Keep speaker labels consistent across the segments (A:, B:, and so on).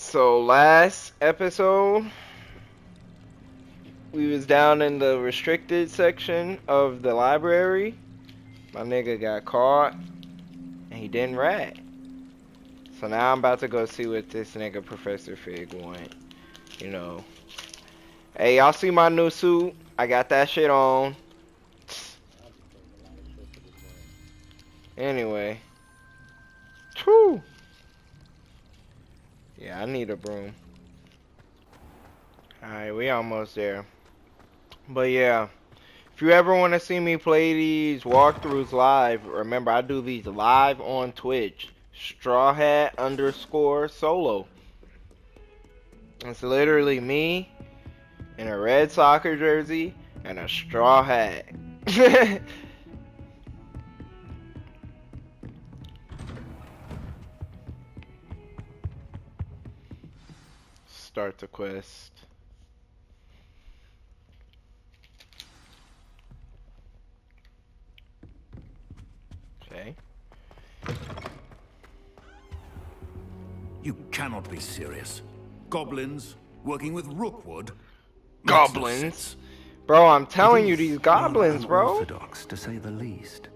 A: So last episode, we was down in the restricted section of the library. My nigga got caught, and he didn't rat. So now I'm about to go see what this nigga Professor Fig want. You know. Hey, y'all see my new suit? I got that shit on. Anyway. Whew. Yeah, I need a broom. Alright, we almost there. But yeah, if you ever want to see me play these walkthroughs live, remember I do these live on Twitch. Straw Hat underscore solo. It's literally me in a red soccer jersey and a straw hat. Start the quest. Okay.
B: You cannot be serious. Goblins working with Rookwood?
A: Goblins? Bro, I'm telling you, these goblins, bro.
C: Unorthodox, to say the least.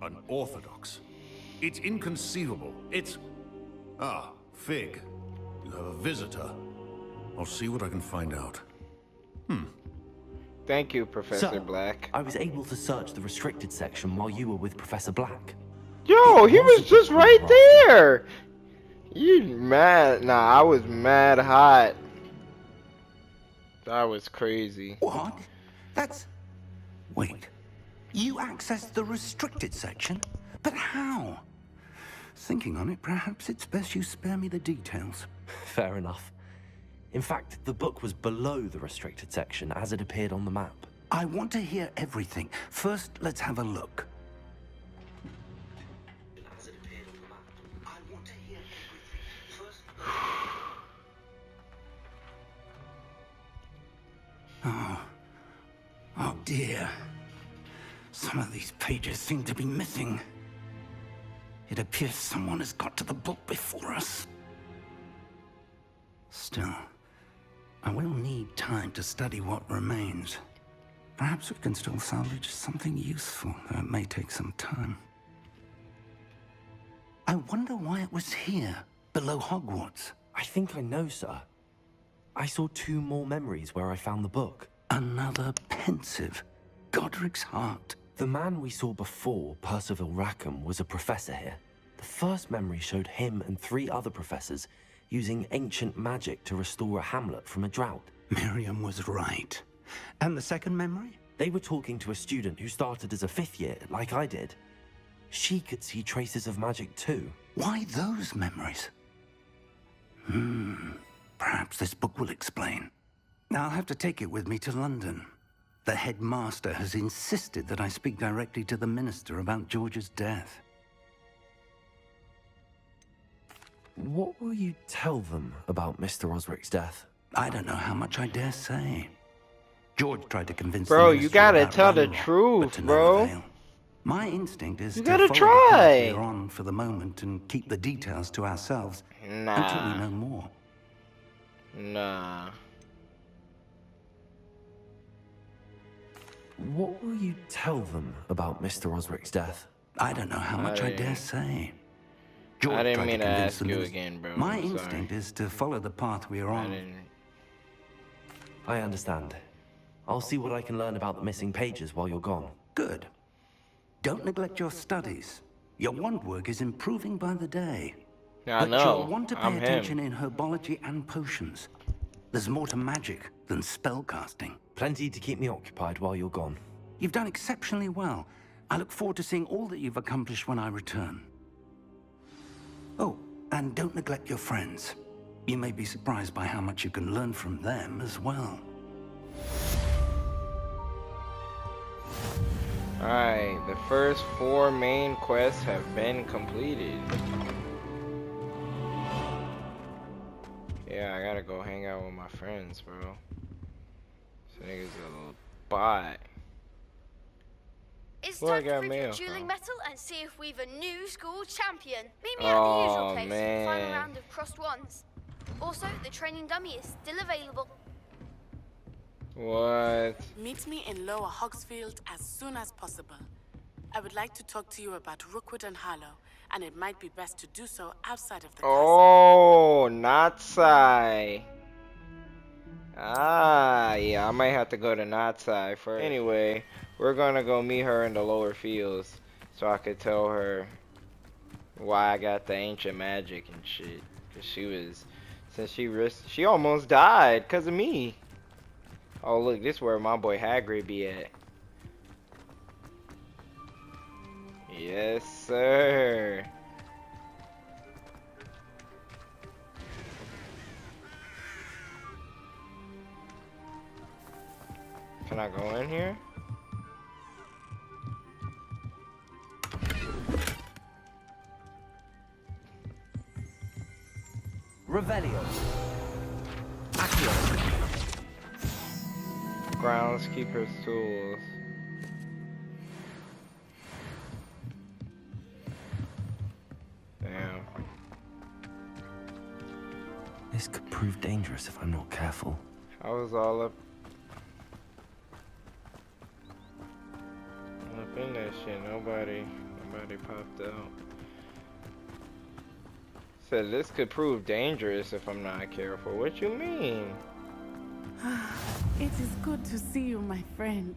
B: Unorthodox. It's inconceivable. It's... Ah, Fig. You have a visitor. I'll see what I can find out. Hmm.
A: Thank you, Professor
D: Sir,
A: Black.
D: I was able to search the restricted section while you were with Professor Black.
A: Yo, he was
D: was
A: just right
D: one.
A: there. You mad? Nah, I was mad hot. That was crazy.
C: What? That's... Wait. You accessed the restricted section? But how? Thinking on it, perhaps it's best you spare me the details.
D: Fair enough. In fact, the book was below the restricted section as it appeared on the map.
C: I want to hear everything. First, let's have a look. I want to hear everything. First, Oh. Oh dear. Some of these pages seem to be missing. It appears someone has got to the book before us. Still, I will need time to study what remains. Perhaps we can still salvage something useful, though it may take some time. I wonder why it was here, below Hogwarts.
D: I think I know, sir. I saw two more memories where I found the book.
C: Another Pensieve. Godric's heart.
D: The man we saw before, Percival Rackham, was a professor here. The first memory showed him and three other professors using ancient magic to restore a hamlet from a drought.
C: Miriam was right. And the second memory?
D: They were talking to a student who started as a fifth year, like I did. She could see traces of magic too.
C: Why those memories? Hmm. Perhaps this book will explain. I'll have to take it with me to London. The headmaster has insisted that I speak directly to the minister about George's death.
D: What will you tell them about Mr. Osric's death?
C: I don't know how much I dare say. George tried to convince
A: Bro,
C: the
A: you gotta
C: about
A: tell the truth,
C: but to no
A: bro.
C: avail. My instinct is
A: You
C: to
A: gotta
C: follow the
A: try.
C: we're on for the moment and keep the details to ourselves until we know more.
A: nah.
D: What will you tell them about Mr. Osric's death?
C: I don't know how much I,
A: I-
C: dare say. George
A: I didn't mean to
C: convince
A: ask you
C: minister-
A: again, bro.
C: My
A: I'm sorry.
C: instinct is to follow the path we're
A: I
C: on.
A: didn't.
D: I understand. I'll see what I can learn about the missing pages while you're gone.
C: Good. Don't neglect your studies. Your wand work is improving by the day.
A: I
C: but
A: know.
C: you'll want to pay
A: I'm
C: attention
A: him.
C: in herbology and potions. There's more to magic than spellcasting.
D: Plenty to keep me occupied while you're gone.
C: You've done exceptionally well. I look forward to seeing all that you've accomplished when I return. Oh, and don't neglect your friends. You may be surprised by how much you can learn from them as well.
A: Alright, the first four main quests have been completed. Yeah, I gotta go hang out with my friends, bro. This nigga's a little bot.
E: It's
A: Well,
E: time to
A: got
E: prove your dueling mettle and see if we've a new school champion. Meet me at the usual
A: Oh,
E: place for the final round of Crossed Wands. Also, the training dummy is still available.
A: What?
F: Meet me in Lower Hogsfield as soon as possible. I would like to talk to you about Rookwood and Harlow, and it might be best to do so outside of the castle.
A: Oh, Natsai. Ah, yeah, I might have to go to Natsai first. Anyway, we're gonna go meet her in the lower fields so I could tell her why I got the ancient magic and shit. Cause she was, since she risked, she almost died cause of me. Oh look, this is where my boy Hagrid be at. Yes, sir. Can I go in here?
D: Revelio. Accio.
A: Groundskeeper's tools. Damn.
D: This could prove dangerous if I'm not careful.
A: I was all up up in that shit. Nobody nobody popped out. Said this could prove dangerous if I'm not careful. What you mean?
F: It is good to see you, my friend.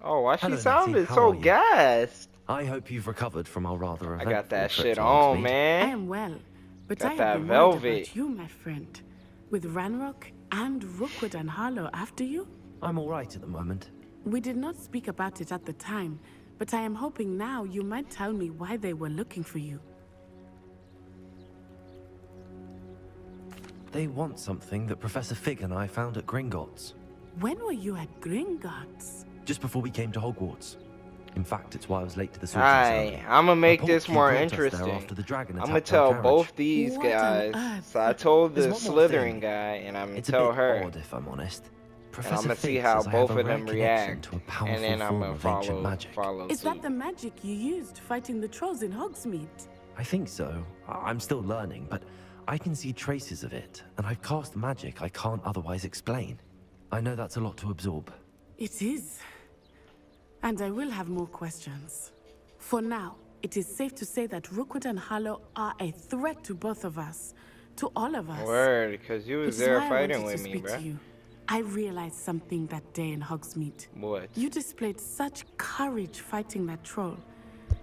A: Oh, why she
D: Hello, Natty.
A: sounded so
D: are
A: gassed?
D: I I hope you've recovered from our rather
A: I
D: eventful
A: got that
D: trip
A: shit
D: to
A: on,
D: Hogsmeade.
F: I am well, but
A: Got
F: I
A: that
F: have been worried
A: velvet.
F: about you, my friend. With Ranrock and Rookwood and Harlow after you?
D: I'm all right at the moment.
F: We did not speak about it at the time, but I am hoping now you might tell me why they were looking for you.
D: They want something that Professor Fig and I found at Gringotts,
F: When were you at Gringotts?
D: just before we came to Hogwarts. In fact, it's why I was late to the sorting
A: Alright,
D: ceremony.
A: I'm gonna make this more
D: brought us there
A: interesting.
D: after the dragon
A: I'm gonna tell both these
F: What
A: guys. So I told the
D: There's
A: Slytherin
D: thing.
A: guy, and I'm gonna
D: It's a
A: tell
D: bit
A: her.
D: odd, if I'm honest.
A: And
D: Professor
A: I'm gonna see
D: Fig
A: how
D: says I have
A: both
D: a
A: of them react,
D: to a powerful
A: and then I'm
D: form
A: gonna
D: of ancient
A: follow
D: magic.
A: follow
F: Is that the magic you used fighting the trolls in Hogsmeade?
D: I think so. I'm still learning, but I can see traces of it, and I've cast magic I can't otherwise explain. I know that's a lot to absorb.
F: It is. And I will have more questions. For now, it is safe to say that Rookwood and Harlow are a threat to both of us. To all of us.
A: Word, because you
F: Which
A: was
F: is
A: there
F: why I
A: fighting
F: wanted
A: with
F: to
A: me,
F: speak
A: bruh.
F: to you. I realized something that day in Hogsmeade.
A: What?
F: You displayed such courage fighting that troll.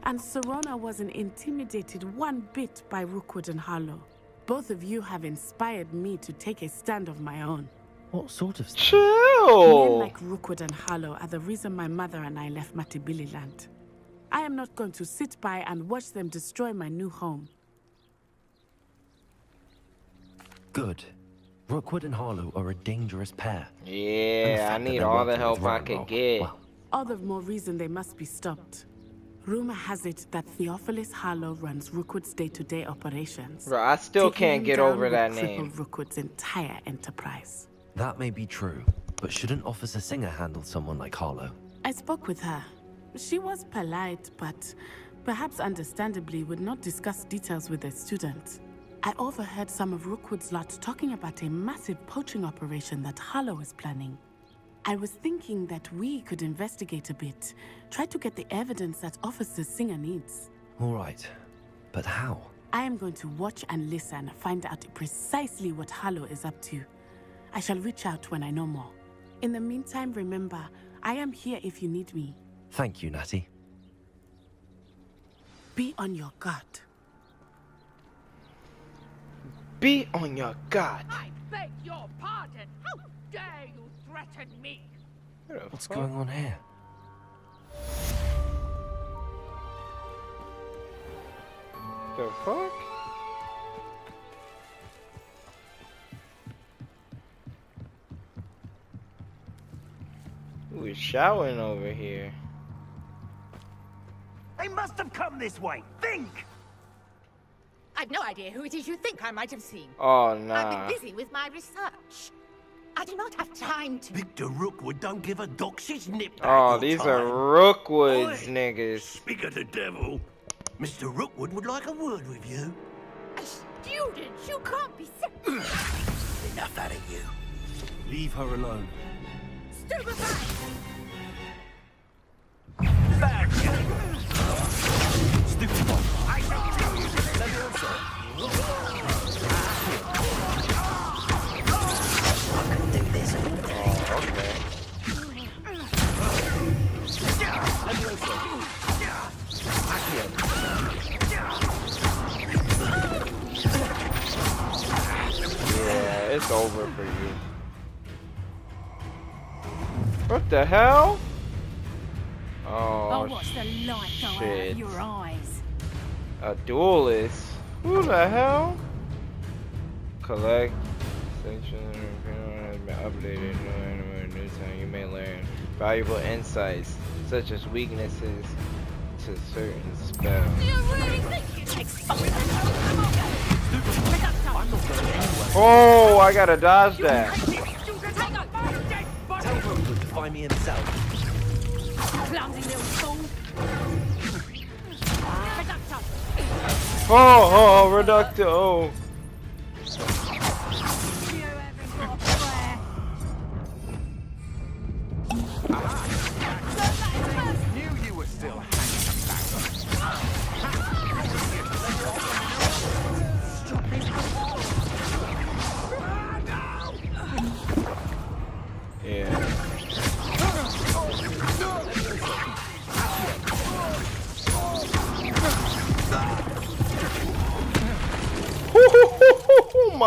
F: And Sirona wasn't intimidated one bit by Rookwood and Harlow. Both of you have inspired me to take a stand of my own.
D: What sort of stuff?
F: Men like Rookwood and Harlow are the reason my mother and I left Matabeleland. I am not going to sit by and watch them destroy my new home.
D: Good. Rookwood and Harlow are a dangerous pair.
A: Yeah, I need all the help I
D: can
A: get.
D: Well,
F: All the more reason they must be stopped. Rumor has it that Theophilus Harlow runs Rookwood's day-to-day operations.
A: Bro, I still can't
F: him
A: get
F: down
A: over
F: would
A: that
F: cripple
A: name.
F: Rookwood's entire enterprise.
D: that may be true, but shouldn't Officer Singer handle someone like Harlow?
F: I spoke with her. She was polite, but perhaps understandably would not discuss details with a student. I overheard some of Rookwood's lot talking about a massive poaching operation that Harlow is planning. I was thinking that we could investigate a bit, try to get the evidence that Officer Singer needs.
D: All right, but how?
F: I am going to watch and listen, find out precisely what Harlow is up to. I shall reach out when I know more. In the meantime, remember, I am here if you need me.
D: Thank you, Natty.
F: Be on your guard.
A: Be on your guard.
G: I beg your pardon. How dare you threaten me?
D: What's
A: fuck?
D: going on here?
A: The fuck? Who is shouting over here?
H: They must have come this way. Think!
G: I've no idea who it is you think I might have seen.
A: Oh
G: no
A: I've
G: been busy with my research. I do not have time to.
H: Victor Rookwood don't give a doxy's nip
A: Oh,
H: your
A: these are. Rookwoods
H: Oi.
A: niggas.
H: Speak of the devil. Mr. Rookwood would like a word with you.
G: A student! You can't be so
H: Enough out of you.
D: Leave her alone.
G: stupefied!
H: Back!
A: What the hell?
G: Oh,
A: Oh,
G: what's the light go out
A: shit.
G: of your eyes?
A: A duelist? Who the hell? Collect section updated. New time. You may learn valuable insights, such as weaknesses to certain spells.
G: Do you really think you take something?
A: Oh, I gotta dodge that.
D: Me himself.
G: Reductor.
A: Oh, oh, reducto. Oh.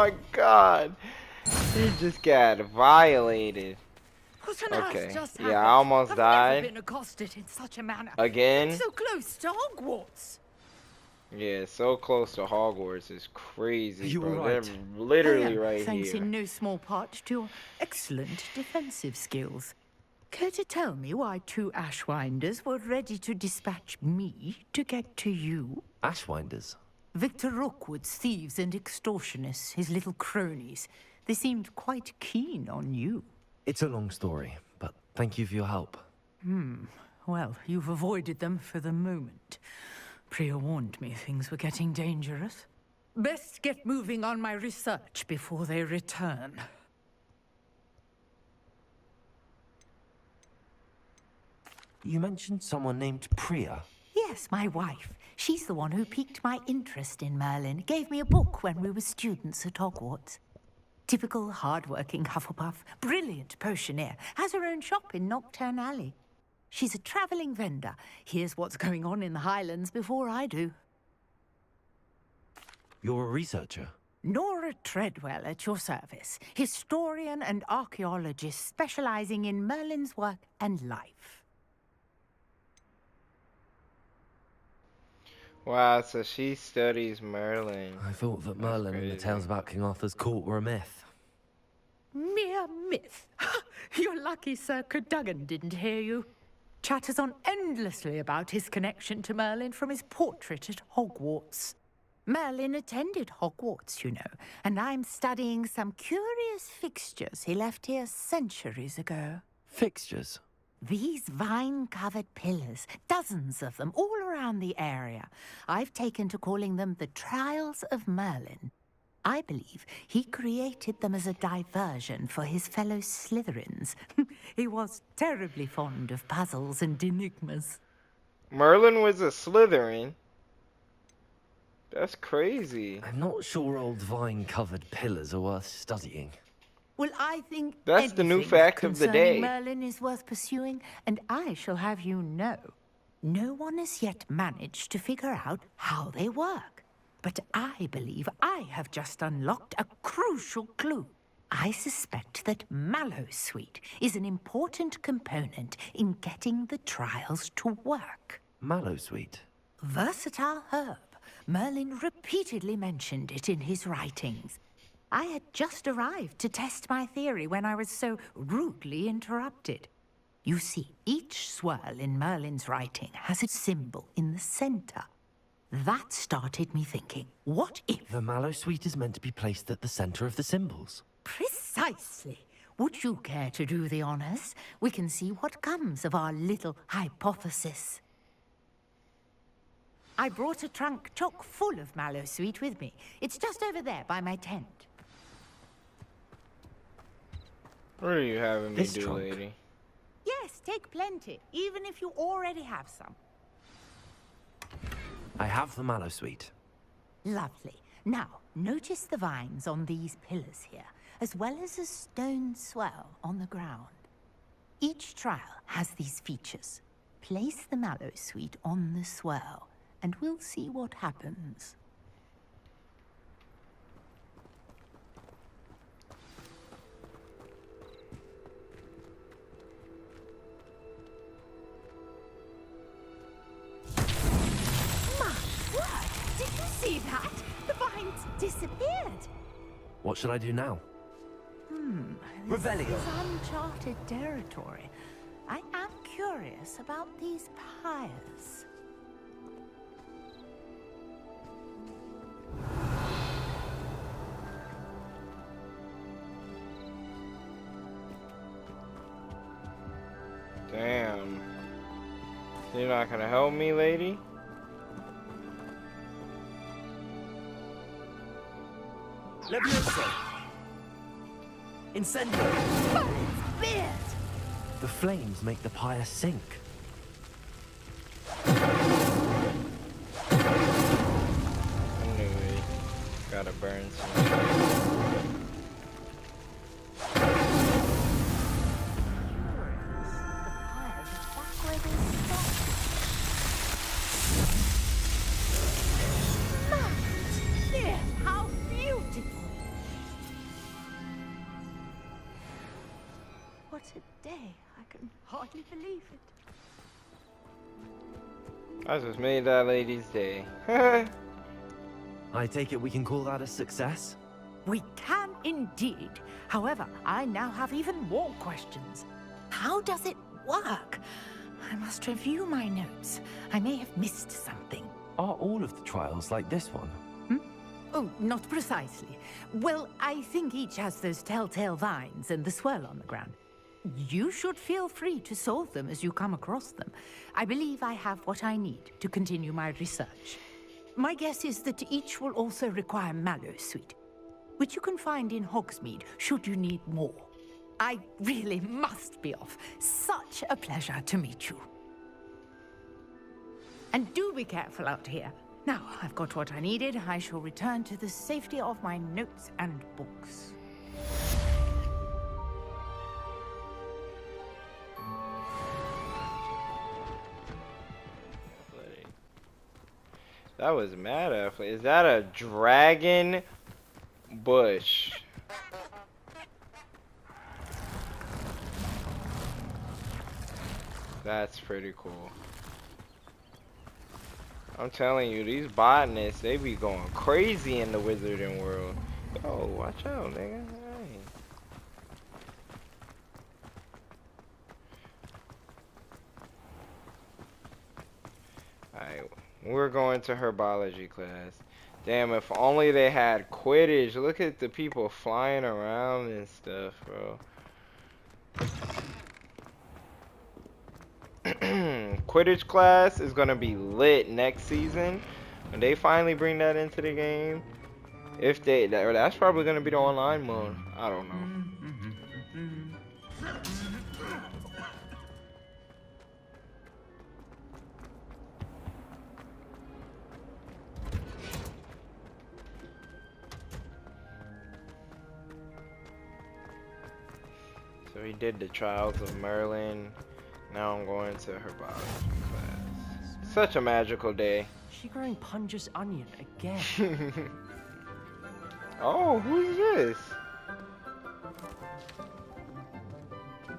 A: My god. He just got violated. Okay.
G: just
A: Yeah,
G: happened?
A: I almost
G: I've
A: died.
G: Never been accosted in such a manner.
A: Again?
G: So close to Hogwarts.
A: Yeah, so close to Hogwarts is crazy,
D: You
A: bro.
D: right.
A: They're literally
I: Oh, yeah,
A: right
I: Thanks
A: here.
I: in no small part to your excellent defensive skills. Care to tell me why two Ashwinders were ready to dispatch me to get to you?
D: Ashwinders.
I: Victor Rookwood's thieves and extortionists, his little cronies. They seemed quite keen on you.
D: It's a long story, but thank you for your help. Hmm.
I: Well, you've avoided them for the moment. Priya warned me things were getting dangerous. Best get moving on my research before they return.
D: You mentioned someone named Priya.
I: Yes, my wife. She's the one who piqued my interest in Merlin. Gave me a book when we were students at Hogwarts. Typical hard-working Hufflepuff, brilliant potioneer, has her own shop in Knockturn Alley. She's a travelling vendor. Hears what's going on in the Highlands before I do.
D: You're a researcher.
I: Nora Treadwell at your service, historian and archaeologist specializing in Merlin's work and life.
A: Wow, so she studies Merlin.
D: I thought that Merlin and the tales about King Arthur's court were a myth.
I: Mere myth. You're lucky Sir Cadogan didn't hear you. Chatters on endlessly about his connection to Merlin from his portrait at Hogwarts. Merlin attended Hogwarts, you know, and I'm studying some curious fixtures he left here centuries ago.
D: Fixtures.
I: These vine covered pillars, dozens of them all around the area. I've taken to calling them the Trials of Merlin. I believe he created them as a diversion for his fellow Slytherins. he was terribly fond of puzzles and enigmas.
A: Merlin was a Slytherin. That's crazy.
D: I'm not sure old vine-covered pillars are worth studying.
I: Well, I think
A: That's the new fact of the day.
I: Merlin is worth pursuing, and I shall have you know, no one has yet managed to figure out how they work. But I believe I have just unlocked a crucial clue. I suspect that Mallowsweet is an important component in getting the trials to work.
D: Mallowsweet?
I: Versatile herb. Merlin repeatedly mentioned it in his writings. I had just arrived to test my theory when I was so rudely interrupted. You see, each swirl in Merlin's writing has a symbol in the center. That started me thinking, what if?
D: The Mallowsweet is meant to be placed at the center of the symbols.
I: Precisely. Would you care to do the honors? We can see what comes of our little hypothesis. I brought a trunk chock full of mallowsweet with me. It's just over there by my tent.
A: What are you having me do,
D: trunk.
A: lady?
I: Yes, take plenty, even if you already have some.
D: I have the mallowsweet.
I: Lovely. Now, notice the vines on these pillars here, as well as a stone swell on the ground. Each trial has these features. Place the mallowsweet on the swell, and we'll see what happens. See that? The vines disappeared.
D: What should I do now?
I: Hmm.
D: Revelio.
I: This is uncharted territory. I am curious about these pyres.
A: Damn. You're not gonna help me, lady?
D: Levioso! Incendio!
I: Beard!
D: The flames make the pyre sink.
A: I knew it. Gotta burn some.
I: I
A: just made that lady's day.
D: I take it we can call that a success?
I: We can indeed. However, I now have even more questions. How does it work? I must review my notes. I may have missed something.
D: Are all of the trials like this one? Hmm?
I: Oh, not precisely. Well, I think each has those telltale vines and the swirl on the ground. You should feel free to solve them as you come across them. I believe I have what I need to continue my research. My guess is that each will also require mallowsweet, which you can find in Hogsmeade should you need more. I really must be off. Such a pleasure to meet you. And do be careful out here. Now, I've got what I needed. I shall return to the safety of my notes and books.
A: That was mad athlete. Is that a dragon bush? That's pretty cool. I'm telling you, these botanists, they be going crazy in the wizarding world. Oh, watch out, nigga. Hey. Alright, we're going to herbology class. Damn, if only they had Quidditch. Look at the people flying around and stuff, bro. Quidditch class is gonna be lit next season when they finally bring that into the game. If they, that, that's probably gonna be the online mode. I don't know. So he did the Trials of Merlin. Now I'm going to herbology class. Such a magical day.
J: She growing Punja's onion again.
A: oh, who's this?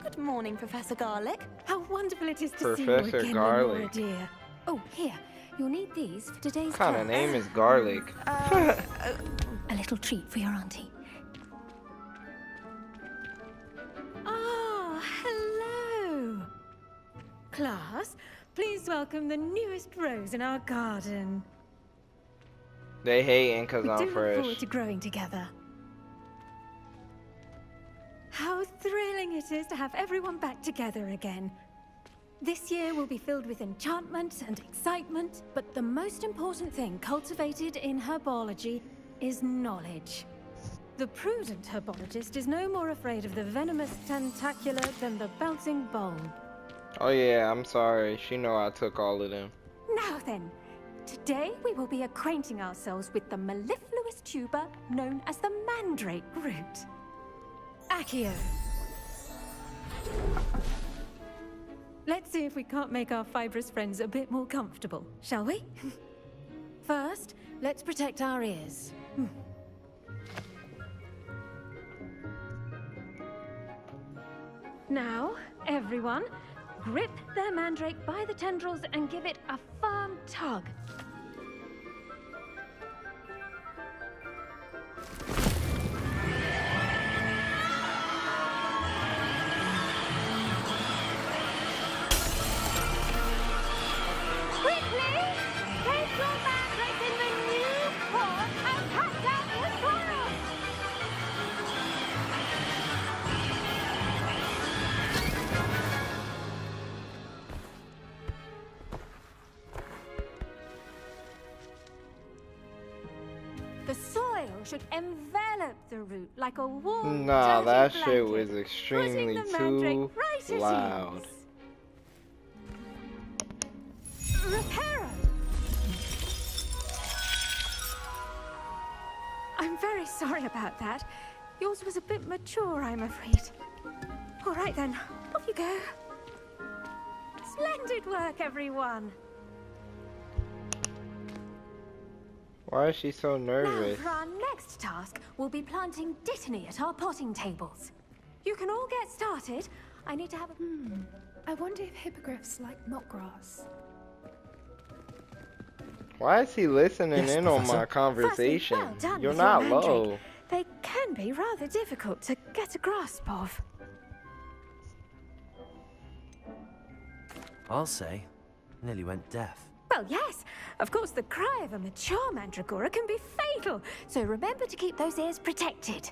K: Good morning, Professor Garlick. How wonderful it is to see you
A: Professor
K: again,
A: Garlick.
K: Lenora dear. Oh, here. You'll need these for today's
A: What kind of name is Garlick?
K: Uh, uh, a little treat for your auntie.
L: Welcome the newest rose in our garden.
A: They hate cause
L: we do
A: I'm
L: look forward to growing together. How thrilling it is to have everyone back together again. This year will be filled with enchantment and excitement, but the most important thing cultivated in herbology is knowledge. The prudent herbologist is no more afraid of the venomous tentacula than the bouncing bulb.
A: Oh yeah, I'm sorry. She know I took all of them.
L: Now then, today we will be acquainting ourselves with the mellifluous tuber known as the mandrake root. Accio. Let's see if we can't make our fibrous friends a bit more comfortable, shall we? First, let's protect our ears. Hmm. Now, everyone, grip their mandrake by the tendrils and give it a firm tug. Like a warm,
A: Nah,
L: dirty
A: that shit was extremely too
L: right
A: loud.
L: Reparo! I'm very sorry about that. Yours was a bit mature, I'm afraid. All right then, off you go. Splendid work, everyone.
A: Why is she so
L: Now,
A: nervous?
L: for our next task, we'll be planting Dittany at our potting tables. You can all get started. I need to have a...
M: Hmm. I wonder if hippogriffs like knotgrass.
A: Why is he listening
D: Yes,
A: in on my conversation?
L: well done
A: You're
L: with your
A: not
L: mandrake.
A: low.
L: They can be rather difficult to get a grasp of.
D: I'll say, nearly went deaf.
L: Well, yes. Of course, the cry of a mature mandragora can be fatal, so remember to keep those ears protected.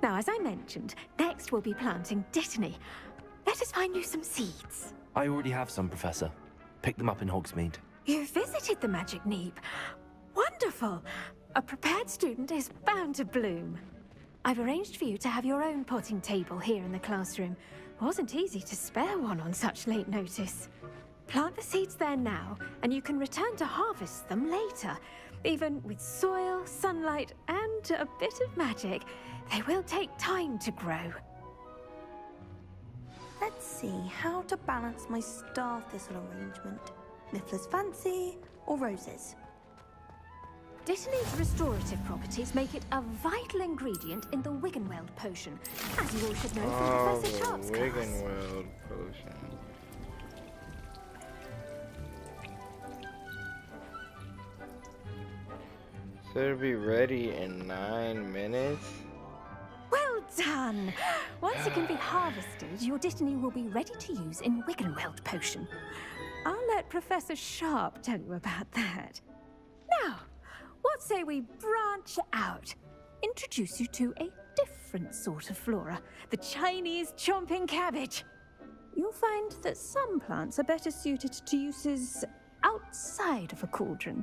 L: Now, as I mentioned, next we'll be planting Dittany. Let us find you some seeds.
D: I already have some, Professor. Pick them up in Hogsmeade.
L: You visited the Magic Neep. Wonderful. A prepared student is bound to bloom. I've arranged for you to have your own potting table here in the classroom. Wasn't easy to spare one on such late notice. Plant the seeds there now, and you can return to harvest them later. Even with soil, sunlight, and a bit of magic, they will take time to grow.
N: Let's see how to balance my star thistle arrangement. Niffler's fancy or roses?
L: Dittany's restorative properties make it a vital ingredient in the Wiggenweld potion, as you all should know from
A: Oh,
L: Professor
A: the
L: Sharp's class.
A: Wiggenweld potion. It'll be ready in nine minutes?
L: Well done! Once it can be harvested, your Dittany will be ready to use in Wiggenweld potion. I'll let Professor Sharp tell you about that. Now, what say we branch out? Introduce you to a different sort of flora, the Chinese chomping cabbage. You'll find that some plants are better suited to uses outside of a cauldron.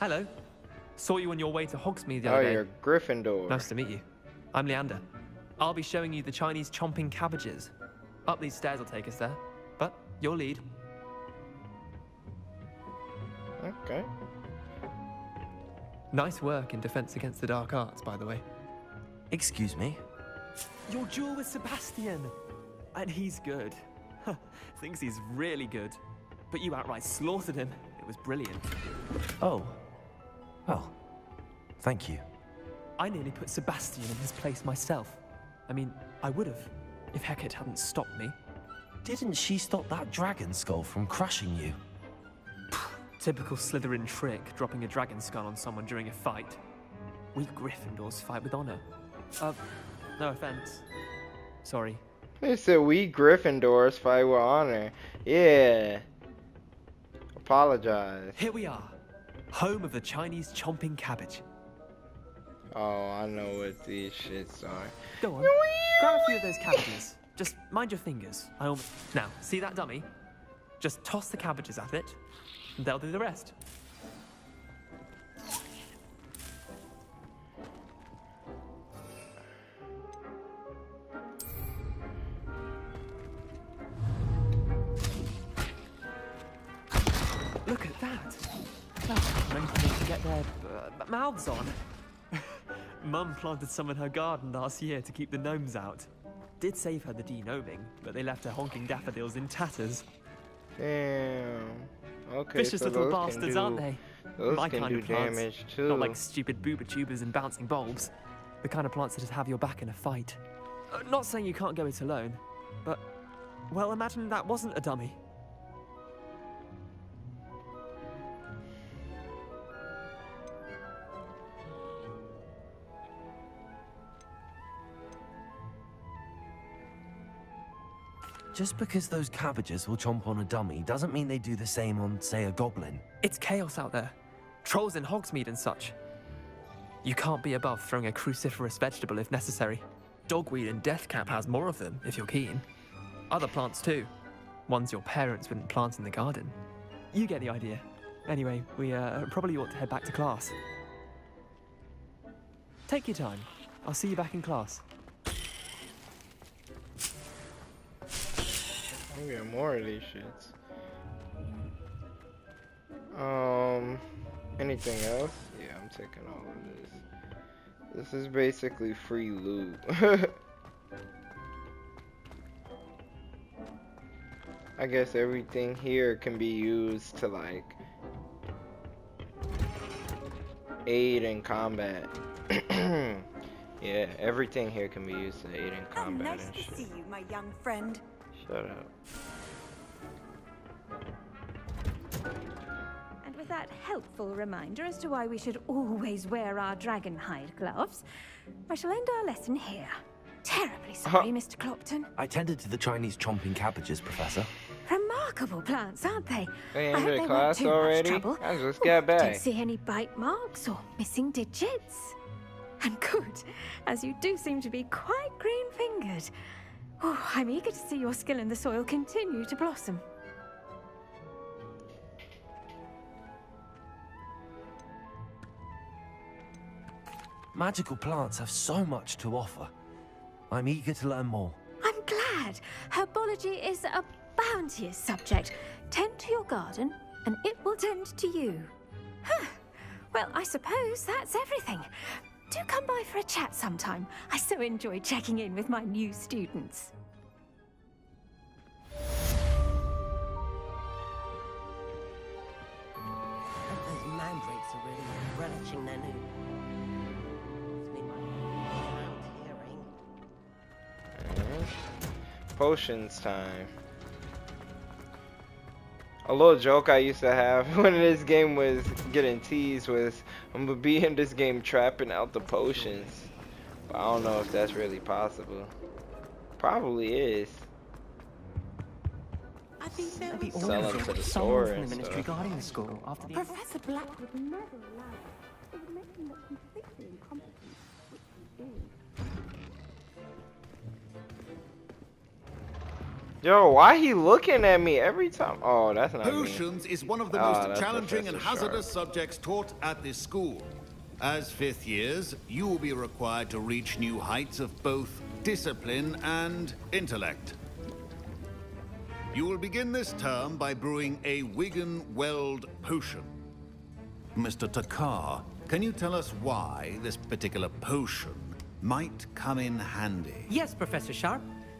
J: Hello. Saw you on your way to Hogsmeade the
A: Oh,
J: other day.
A: Oh you're Gryffindor.
J: Nice to meet you. I'm Leander. I'll be showing you the Chinese chomping cabbages. Up these stairs will take us there. But your lead.
A: Okay.
J: Nice work in Defense Against the Dark Arts, by the way.
D: Excuse me?
J: Your duel with Sebastian! And he's good. Thinks he's really good. But you outright slaughtered him. It was brilliant.
D: Oh. Well, thank you.
J: I nearly put Sebastian in his place myself. I mean, I would have, if Hecate hadn't stopped me.
D: Didn't she stop that dragon skull from crushing you?
J: Typical Slytherin trick, dropping a dragon skull on someone during a fight. We Gryffindors fight with honor. Uh, no offense. Sorry.
A: They said we Gryffindors fight with honor. Yeah. Apologize.
J: Here we are, home of the Chinese chomping cabbage.
A: Oh, I know what these shits are.
J: Go on, grab a few of those cabbages. Just mind your fingers. I almost... Now, see that dummy? Just toss the cabbages at it, and they'll do the rest. Mouths on. Mum planted some in her garden last year to keep the gnomes out. Did save her the degnoming, but they left her honking daffodils in tatters.
A: Damn. Okay.
J: Vicious
A: so
J: little bastards,
A: do-
J: aren't they? My kind of plants. Not like stupid bubotubers and bouncing bulbs. The kind of plants that just have your back in a fight. Uh, not saying you can't go it alone, but well, imagine that wasn't a dummy.
D: Just because those cabbages will chomp on a dummy doesn't mean they do the same on, say, a goblin.
J: It's chaos out there. Trolls in Hogsmeade and such. You can't be above throwing a cruciferous vegetable if necessary. Dogweed and Deathcap has more of them, if you're keen. Other plants too. Ones your parents wouldn't plant in the garden. You get the idea. Anyway, we uh, probably ought to head back to class. Take your time. I'll see you back in class.
A: We got more of these shits. Um, anything else? Yeah, I'm taking all of this. This is basically free loot. I guess everything here can be used to like aid in combat. yeah, everything here can be used to aid in
O: How
A: combat
O: nice
A: and
O: to
A: shit.
O: see you, my young friend.
A: Shut up.
L: And with that helpful reminder as to why we should always wear our dragon hide gloves, I shall end our lesson here. Terribly uh-huh. sorry, Mr. Clopton.
D: I tended to the Chinese chomping cabbages, Professor.
L: Remarkable plants, aren't they?
A: They
L: I hope
A: ended
L: they weren't too
A: already?
L: much trouble.
A: I just
L: Oh,
A: got back.
L: Don't see any bite marks or missing digits. And good, as you do seem to be quite green-fingered. Oh, I'm eager to see your skill in the soil continue to blossom.
D: Magical plants have so much to offer. I'm eager to learn more.
L: I'm glad. Herbology is a bounteous subject. Tend to your garden, and it will tend to you. Huh. Well, I suppose that's everything. Do come by for a chat sometime. I so enjoy checking in with my new students.
P: Those mandrakes are really relishing their new. Excuse me, my loud hearing.
A: Alright. Potions time. A little joke I used to have when this game was getting teased was I'm gonna be in this game trapping out the potions. But I don't know if that's really possible. Probably is.
P: I think
Q: That'd be
P: was
A: Sell
Q: awesome.
A: them to the
Q: Someone
A: store
Q: from the
A: and
Q: Ministry
A: stuff.
Q: guarding the school after the
F: Professor Black would never allow
A: Yo, why he looking at me every time? Oh, that's not me.
B: Potions is one of the most oh,
A: that's
B: challenging and
A: Professor Sharp.
B: hazardous subjects taught at this school. As fifth years, you will be required to reach new heights of both discipline and intellect. You will begin this term by brewing a Wigan Weld potion. Mr. Thakkar, can you tell us why this particular potion might come in handy?
R: Yes, Professor Sharp.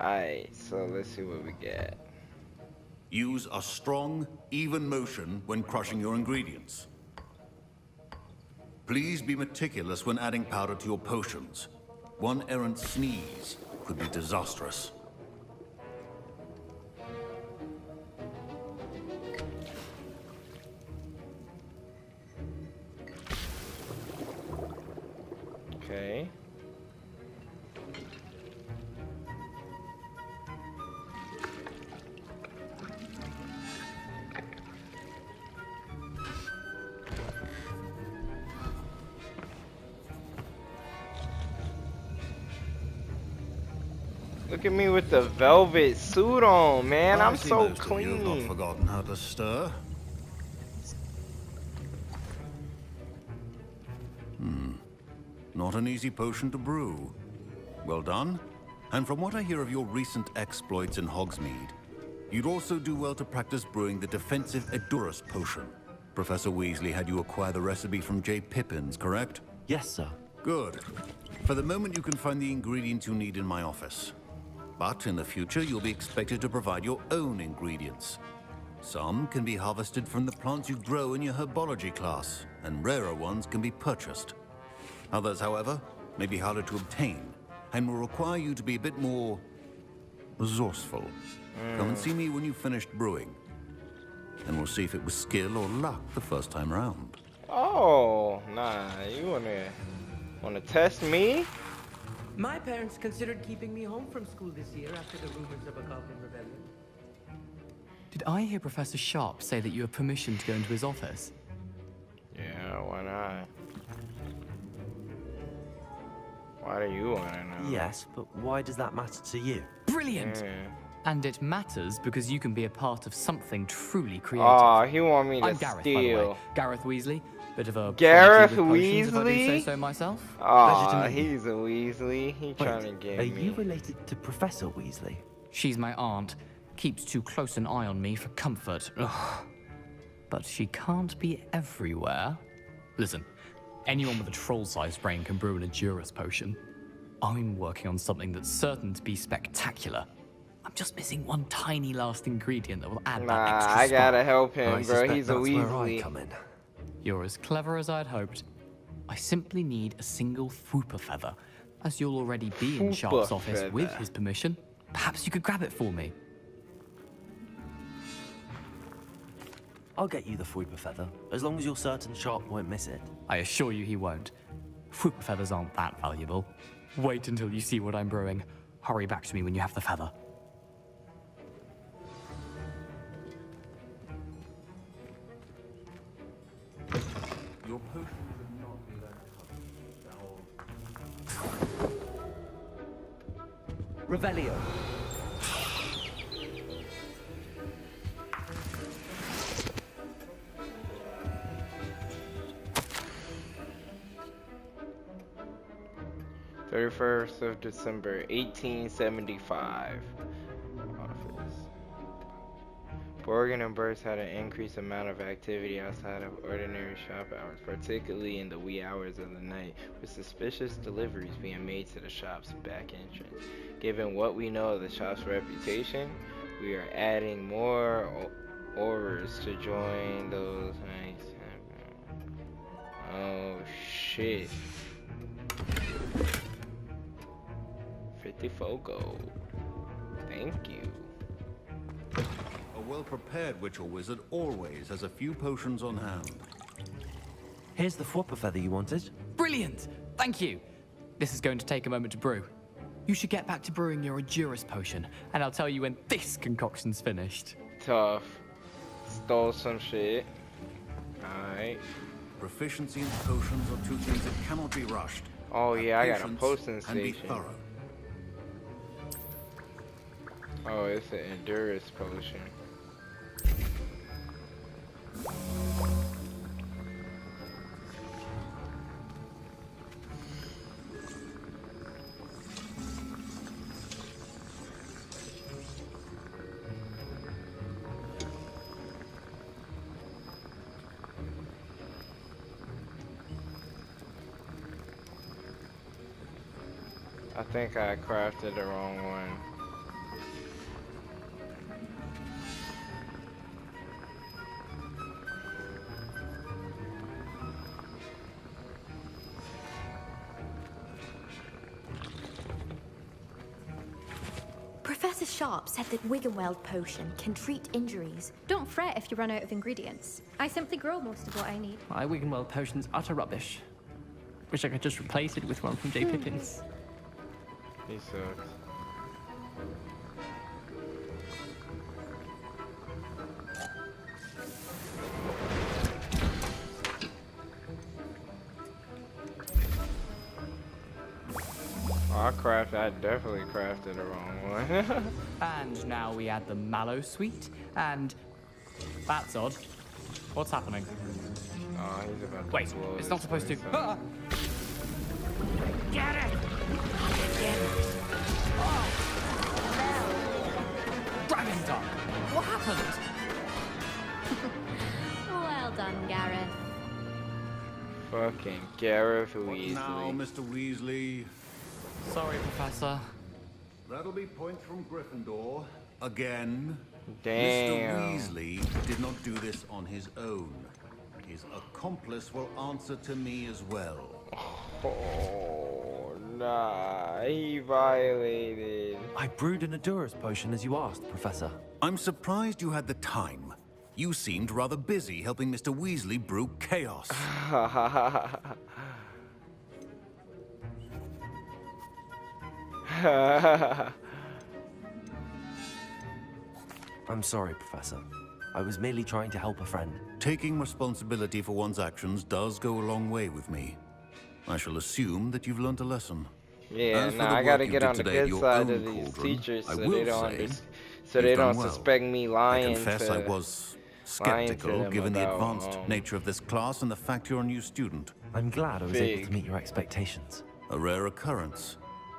A: Alright, so let's see what we get.
B: Use a strong, even motion when crushing your ingredients. Please be meticulous when adding powder to your potions. One errant sneeze could be disastrous.
A: Okay. Look at me with the velvet suit on, man.
B: I
A: I'm so
B: clean. of you have not forgotten how to stir. Hmm. Not an easy potion to brew. Well done. And from what I hear of your recent exploits in Hogsmeade, you'd also do well to practice brewing the defensive Edurus potion. Professor Weasley had you acquire the recipe from J. Pippins, correct?
D: Yes, sir.
B: Good. For the moment, you can find the ingredients you need in my office. But in the future, you'll be expected to provide your own ingredients. Some can be harvested from the plants you grow in your herbology class, and rarer ones can be purchased. Others, however, may be harder to obtain, and will require you to be a bit more resourceful. Come and
A: Mm.
B: see me when you've finished brewing, and we'll see if it was skill or luck the first time round.
A: Oh, nah, you wanna wanna test me?
R: My parents considered keeping me home from school this year after the rumors of a goblin rebellion.
O: Did I hear Professor Sharp say that you have permission to go into his office?
A: Yeah, why not? Why do you wanna know?
D: Yes, but why does that matter to you?
O: Brilliant!
A: Yeah.
O: And it matters because you can be a part of something truly creative.
A: Aw, he want me to
O: I'm Gareth, by the way.
A: steal.
O: Gareth Weasley. Bit of a
A: Gareth
O: prodigy with potions, if I do
A: Weasley?
O: say so myself.
A: Aw, he's a Weasley. He trying to get
D: Are
A: me.
D: you related to Professor Weasley?
O: She's my aunt. Keeps too close an eye on me for comfort. Ugh. But she can't be everywhere. Listen, anyone with a troll-sized brain can brew an Edurus potion. I'm working on something that's certain to be spectacular. I'm just missing one tiny last ingredient that will add that extra.
A: Nah,
O: extra
A: I gotta help him, bro. He's a Weasley.
O: You're as clever as I'd hoped. I simply need a single Fwooper feather. As you'll already be in Sharp's
A: Fwooper
O: office with his permission, perhaps you could grab it for me.
D: I'll get you the Fwooper feather, as long as you're certain Sharp won't miss it.
O: I assure you he won't. Fwooper feathers aren't that valuable. Wait until you see what I'm brewing. Hurry back to me when you have the feather.
R: Revelio.
A: Thirty-first of December, eighteen seventy-five. Office. Borgin and Burkes had an increased amount of activity outside of ordinary shop hours, particularly in the wee hours of the night, with suspicious deliveries being made to the shop's back entrance. Given what we know of the shop's reputation, we are adding more orders to join those nights. Oh shit. 54 gold. Thank you.
B: A well-prepared witch or wizard always has a few potions on hand.
D: Here's the Fwooper feather you wanted.
O: Brilliant! Thank you! This is going to take a moment to brew. You should get back to brewing your Edurus potion, and I'll tell you when this concoction's finished.
A: Tough. Stole some shit. Alright.
B: Proficiency in potions are two things that cannot be rushed.
A: Oh yeah, I got a
B: Patience
A: posting
B: and be
A: station.
B: thorough.
A: Oh, it's an Endurance potion. I think I crafted the wrong one.
Q: That Wiggenweld potion can treat injuries.
L: Don't fret if you run out of ingredients. I simply grow most of what I need.
J: My Wiggenweld potion's utter rubbish. Wish I could just replace it with one from J. Hmm. Pippin's.
A: He sucks. Definitely crafted the wrong one.
O: and now we add the mallowsweet, and that's odd. What's happening?
A: oh, he's about to
O: Wait,
A: blow
O: it's not supposed to.
A: face
O: Ah!
A: up.
O: Get it! Dragon Dog! What happened?
Q: Well done, Gareth.
A: Fucking Gareth Weasley.
B: What
A: Weasley.
B: now, Mr. Weasley?
O: Sorry, Professor.
B: That'll be points from Gryffindor. Again.
A: Damn.
B: Mr. Weasley did not do this on his own. His accomplice will answer to me as well.
A: Oh, nah. He violated.
D: I brewed an Edurus potion as you asked, Professor.
B: I'm surprised you had the time. You seemed rather busy helping Mr. Weasley brew chaos.
D: I'm sorry, Professor. I was merely trying to help a friend.
B: Taking responsibility for one's actions does go a long way with me. I shall assume that you've learnt a lesson.
A: Yeah,
B: As for
A: nah, I gotta get
B: did
A: on the
B: today at
A: good side of these
B: cauldron,
A: teachers so they don't
B: say
A: so they don't
B: well.
A: suspect me lying
B: I confess
A: to
B: I was skeptical
A: them
B: given the advanced
A: um,
B: nature of this class and the fact you're a new student.
D: I'm glad I was able to meet your expectations.
B: A rare occurrence.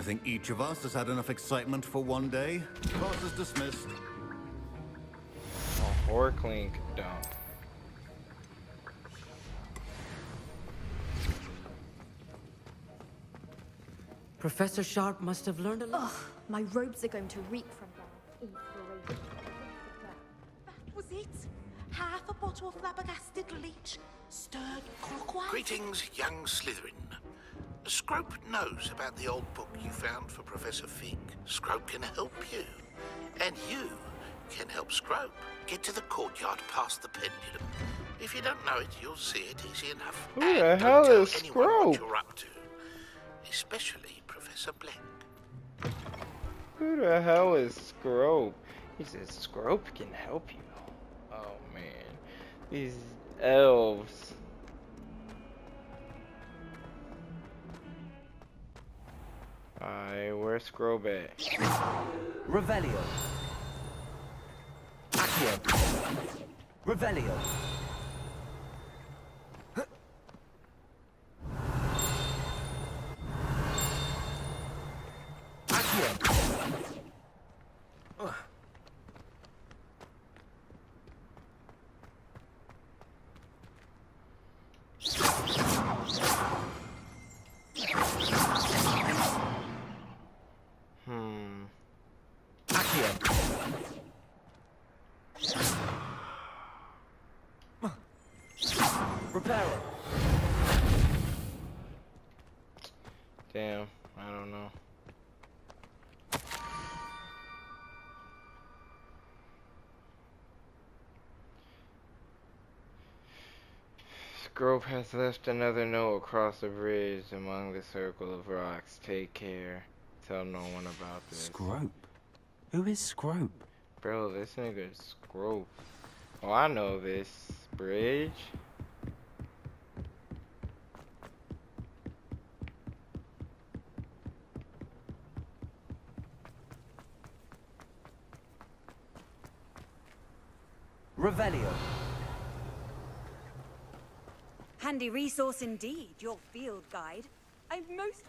B: I think each of us has had enough excitement for one day. Class is dismissed.
A: a Horklink dump.
R: Professor Sharp must have learned a lot.
Q: Ugh, my robes are going to reek from that inspiration.
S: That was it. Half a bottle of flabbergasted leech, stirred clockwise.
T: Greetings, young Slytherin. Scrope knows about the old book you found for Professor Fig. Scrope can help you. And you can help Scrope get to the courtyard past the pendulum. If you don't know it, you'll see it easy enough.
A: Who
T: and
A: the hell
T: tell
A: is Scrope?
T: you're up to. Especially Professor Black.
A: Who the hell is Scrope? He says Scrope can help you. Oh man, these elves. Alright, where's Scrope at?
D: Revelio. Accio. Revelio.
A: Scrope has left another note across the bridge among the circle of rocks. Take care. Tell no one about this.
D: Scrope? Who is Scrope?
A: Bro, this nigga's Scrope. Oh, I know this bridge.
D: Revelio.
U: Handy resource indeed, your field guide. I'm most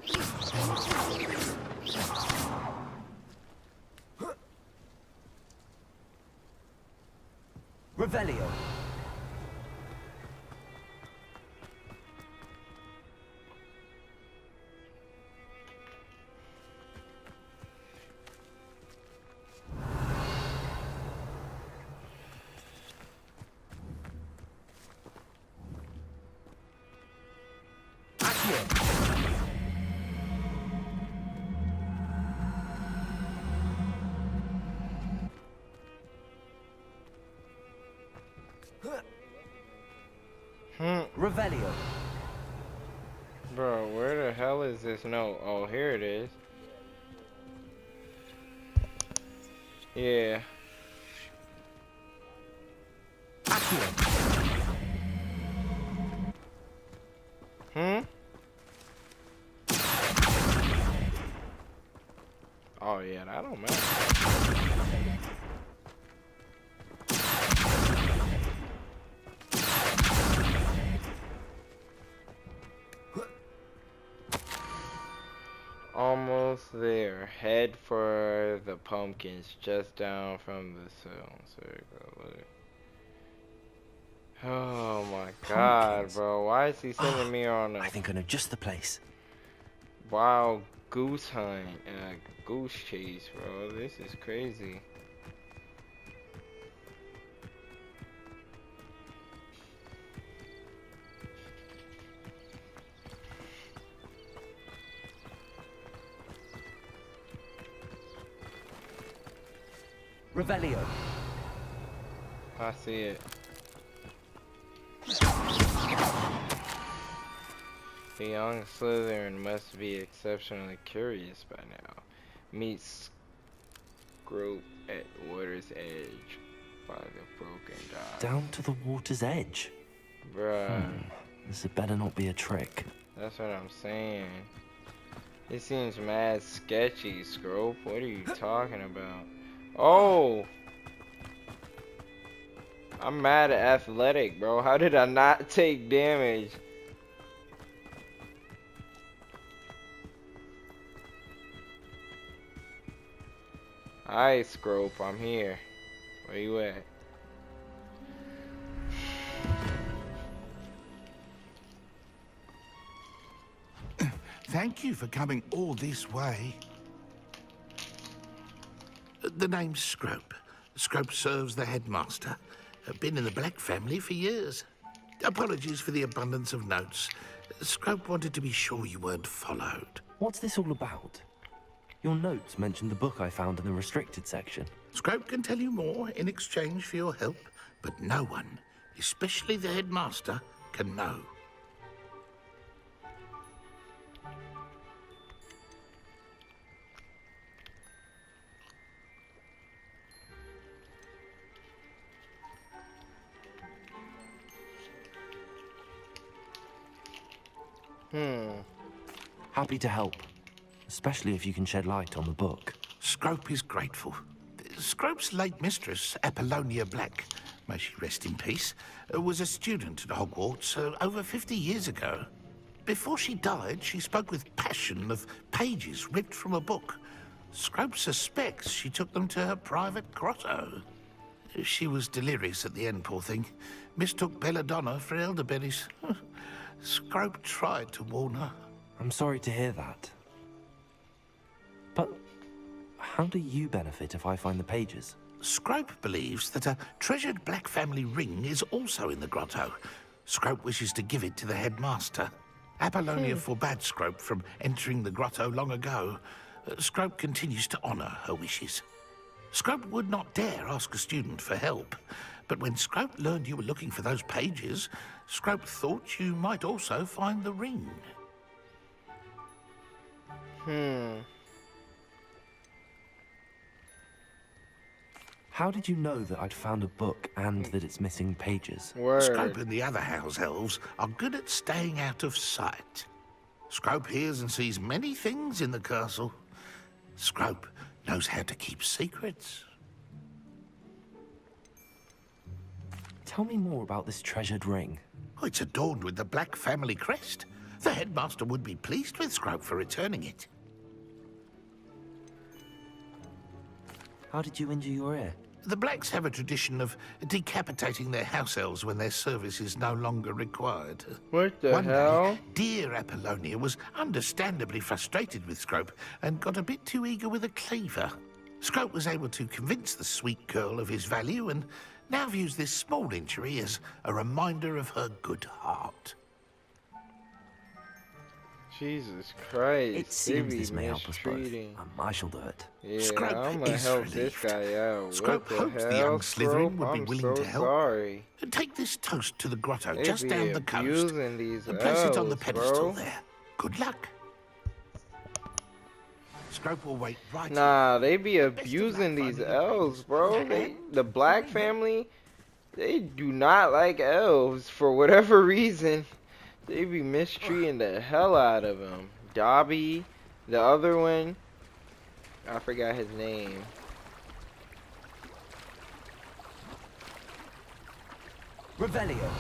D: Revelio. Revelio.
A: Bro, where the hell is this note? Oh, here it is. Yeah. Just down from the cell. Oh my god, bro. Why is he sending me ah, on a
D: I think I know just the place.
A: wild goose hunt and a goose chase, bro? This is crazy.
D: Revelio.
A: I see it. The young Slytherin must be exceptionally curious by now. Meet Scrope at water's edge by the broken dock.
D: Down to the water's edge.
A: Bruh,
D: Hmm. This had better not be a trick.
A: that's what I'm saying. It seems mad sketchy, Scrope. What are you talking about? Oh! I'm mad at athletic, bro. How did I not take damage? Alright, Scrope, I'm here. Where you at?
T: Thank you for coming all this way. The name's Scrope. Scrope serves the headmaster. Been in the Black family for years. Apologies for the abundance of notes. Scrope wanted to be sure you weren't followed.
D: What's this all about? Your notes mentioned the book I found in the restricted section.
T: Scrope can tell you more in exchange for your help, but no one, especially the headmaster, can know.
A: Hmm.
D: Happy to help, especially if you can shed light on the book.
T: Scrope is grateful. Scrope's late mistress, Apollonia Black, may she rest in peace, was a student at Hogwarts uh, over 50 years ago. Before she died, she spoke with passion of pages ripped from a book. Scrope suspects she took them to her private grotto. She was delirious at the end, poor thing. Mistook belladonna for elderberries. Scrope tried to warn her.
D: I'm sorry to hear that. But how do you benefit if I find the pages?
T: Scrope believes that a treasured Black family ring is also in the grotto. Scrope wishes to give it to the headmaster. Apollonia forbade Scrope from entering the grotto long ago. Uh, Scrope continues to honour her wishes. Scrope would not dare ask a student for help, but when Scrope learned you were looking for those pages, Scrope thought you might also find the ring.
A: Hmm.
D: How did you know that I'd found a book and that it's missing pages?
T: Scrope and the other house elves are good at staying out of sight. Scrope hears and sees many things in the castle. Scrope knows how to keep secrets.
D: Tell me more about this treasured ring.
T: Oh, it's adorned with the Black family crest. The headmaster would be pleased with Scrope for returning it.
D: How did you injure your ear?
T: The Blacks have a tradition of decapitating their house elves when their service is no longer required.
A: What the
T: One
A: hell?
T: day, dear Apollonia was understandably frustrated with Scrope and got a bit too eager with a cleaver. Scrope was able to convince the sweet girl of his value and now views this small injury as a reminder of her good heart.
A: Jesus Christ.
D: It seems this may help us both. Um, I shall do it.
A: Yeah,
T: Scrope
A: I'm gonna
T: is
A: help this
T: relieved.
A: guy out.
T: Scrope
A: the
T: hopes
A: hell,
T: the young Slytherin
A: Scrope?
T: would be willing
A: so
T: to help.
A: sorry.
T: Take this toast to the grotto
A: They
T: just down the coast
A: these
T: and place it on the pedestal
A: bro.
T: there. Good luck. Scrope will wait right
A: Nah, they be abusing these elves, bro. They, the black family, they do not like elves for whatever reason. They be mistreating the hell out of them. Dobby, the other one, I forgot his name.
D: Revelio.